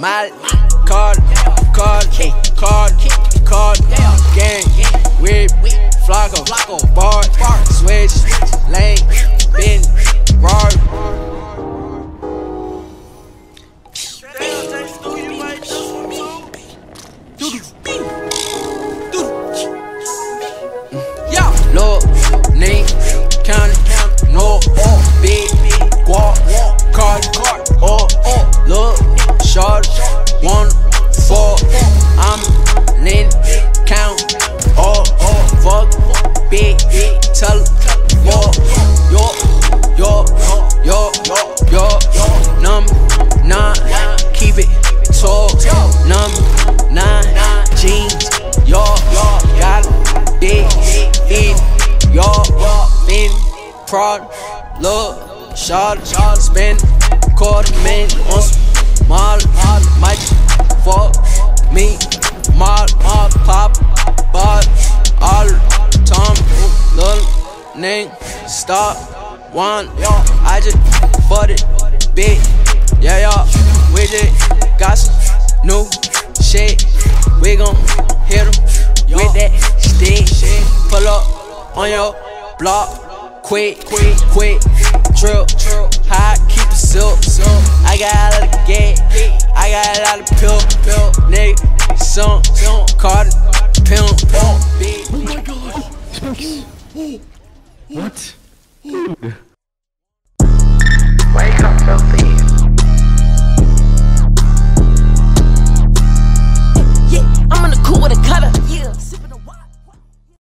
Molly, card, card, card, card, gang, whip, flocko, bar, switch, prod, look, shot, spin, quarter man on small, might fuck me, mal, mal, pop, ball, all, Tom, little, name, stop, one, yo, I just bought it, big, yeah, yeah, we just got some new shit, we gon' hit 'em with that stick, pull up on your block, quick, quick, quick, drill, high, keep it silk, I got a lot of gas, I got a lot of pill, pill, nigga, some, Carter, pimp, big. Oh my gosh. What?